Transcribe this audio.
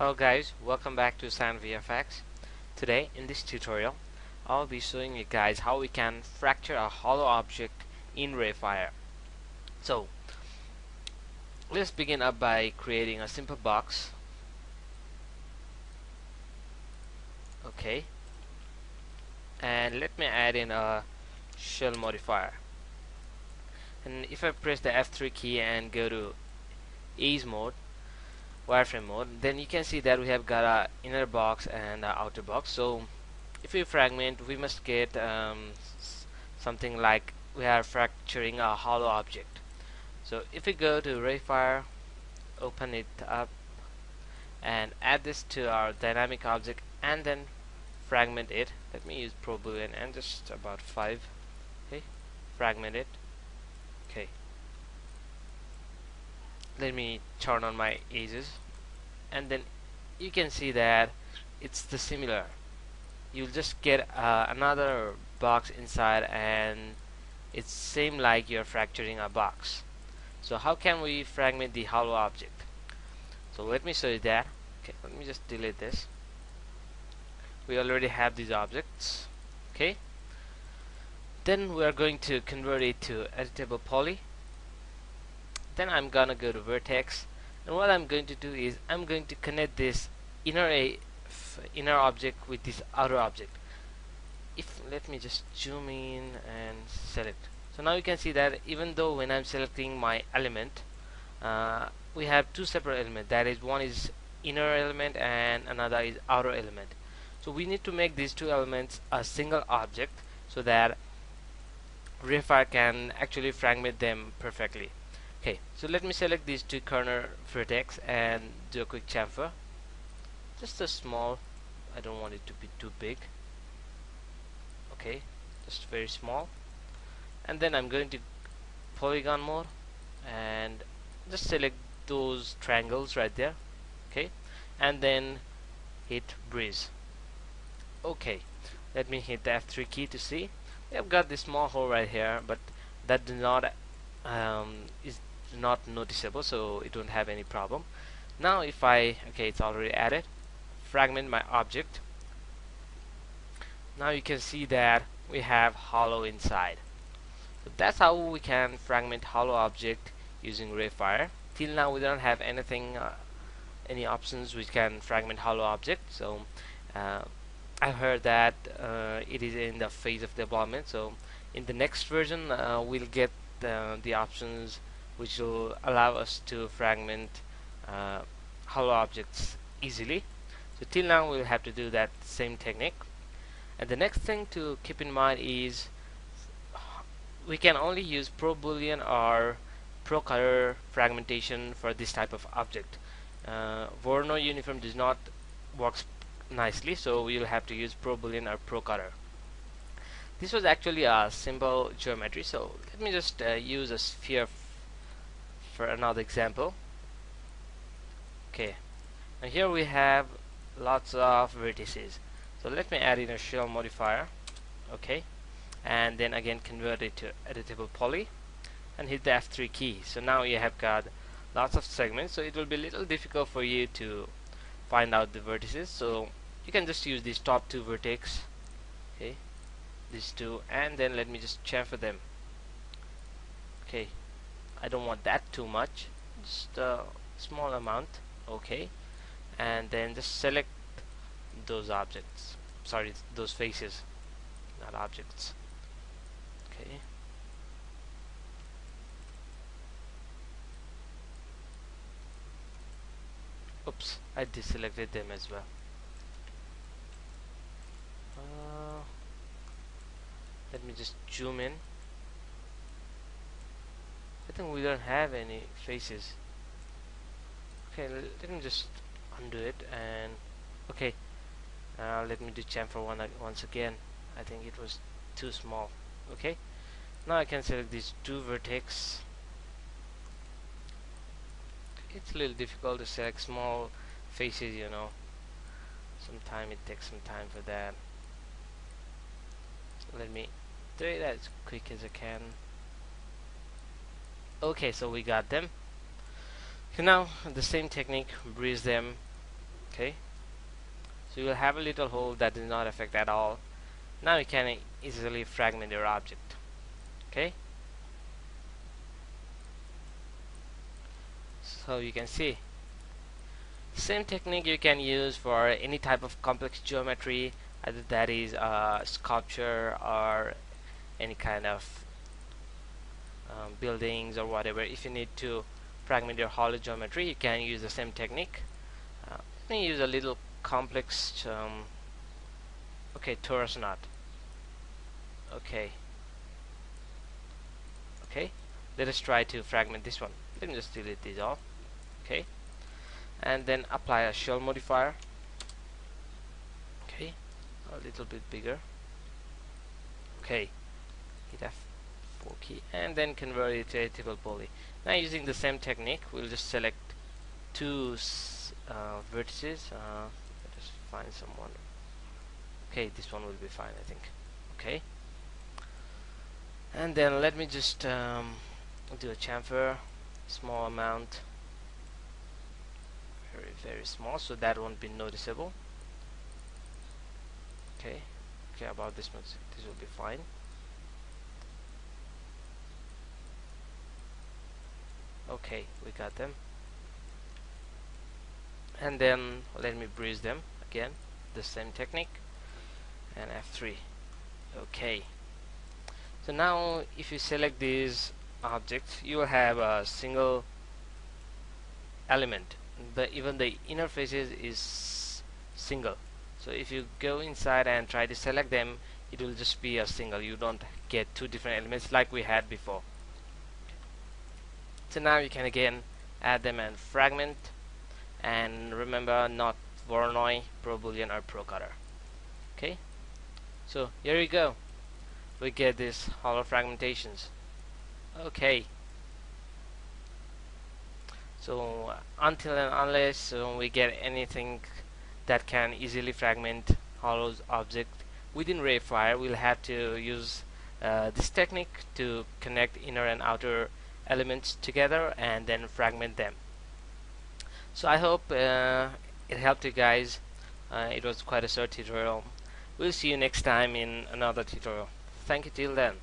Hello guys, welcome back to SanVFX. Today in this tutorial I'll be showing you guys how we can fracture a hollow object in Rayfire. So let's begin up by creating a simple box. Okay. And let me add in a shell modifier. And if I press the F3 key and go to ease mode wireframe mode then you can see that we have got a inner box and a outer box. So if we fragment we must get um, something like we are fracturing a hollow object. So if we go to Rayfire open it up and add this to our dynamic object and then fragment it. Let me use Pro Boolean and just about 5 okay fragment it. Okay let me turn on my edges and then you can see that it's the similar. You'll just get uh, another box inside and it's same like you're fracturing a box. So how can we fragment the hollow object? So let me show you that. Okay let me just delete this. We already have these objects. Okay. Then we are going to convert it to editable poly then I'm gonna go to vertex. And what I'm going to do is I'm going to connect this inner a inner object with this outer object. If let me just zoom in and select. So now you can see that even though when I'm selecting my element uh, we have two separate elements. That is one is inner element and another is outer element. So we need to make these two elements a single object so that Rayfire can actually fragment them perfectly okay so let me select these two corner vertex and do a quick chamfer. Just a small I don't want it to be too big. Okay just very small. And then I'm going to polygon mode and just select those triangles right there. Okay and then hit bridge. Okay let me hit the F3 key to see. Have got this small hole right here but that do not um, is not noticeable so it won't have any problem. Now if I okay it's already added. Fragment my object. Now you can see that we have hollow inside. So that's how we can fragment hollow object using Rayfire till now we don't have anything uh, any options which can fragment hollow object. So uh, I heard that uh, it is in the phase of development. So in the next version uh, we'll get the, the options which will allow us to fragment uh, hollow objects easily. So till now we'll have to do that same technique. And the next thing to keep in mind is we can only use pro boolean or ProCutter fragmentation for this type of object. Uh, Voronoi uniform does not works nicely so we'll have to use pro boolean or ProCutter. This was actually a simple geometry so let me just uh, use a sphere for another example. Okay. And here we have lots of vertices. So let me add in a shell modifier. Okay. And then again convert it to editable poly and hit the F3 key. So now you have got lots of segments. So it will be a little difficult for you to find out the vertices. So you can just use these top two vertex. Okay. These two. And then let me just chamfer them. Okay I don't want that too much. Just a small amount okay. And then just select those objects. Sorry those faces not objects. Okay. Oops I deselected them as well. Uh, let me just zoom in I think we don't have any faces. Okay let me just undo it and okay. Uh, let me do chamfer one once again. I think it was too small. Okay. Now I can select these two vertex. It's a little difficult to select small faces you know. Sometime it takes some time for that. Let me do it as quick as I can okay so we got them. So now the same technique bridge them. Okay. So you will have a little hole that does not affect at all. Now you can easily fragment your object. Okay. So you can see. Same technique you can use for any type of complex geometry either that is a sculpture or any kind of um, buildings or whatever. If you need to fragment your hollow geometry you can use the same technique. Uh, let me use a little complex um, okay torus knot. Okay. Okay. Let us try to fragment this one. Let me just delete these all. Okay. And then apply a shell modifier. Okay. A little bit bigger. Okay. Hit F4 key and then convert it to a editable poly. Now using the same technique we'll just select two uh, vertices. Uh, us find someone. Okay this one will be fine I think. Okay. And then let me just um, do a chamfer. Small amount. Very very small so that won't be noticeable. Okay. Okay about this much. This will be fine okay we got them. And then let me bridge them again. The same technique. And F3 okay. So now if you select these objects you will have a single element. The even the interfaces is single. So if you go inside and try to select them it will just be a single. You don't get two different elements like we had before so now you can again add them and fragment. And remember not Voronoi, ProBoolean or ProCutter okay? So here we go. We get these hollow fragmentations. Okay. So until and unless uh, we get anything that can easily fragment hollows object within Rayfire we'll have to use uh, this technique to connect inner and outer elements together and then fragment them. So I hope uh, it helped you guys. Uh, it was quite a short tutorial. We'll see you next time in another tutorial. Thank you till then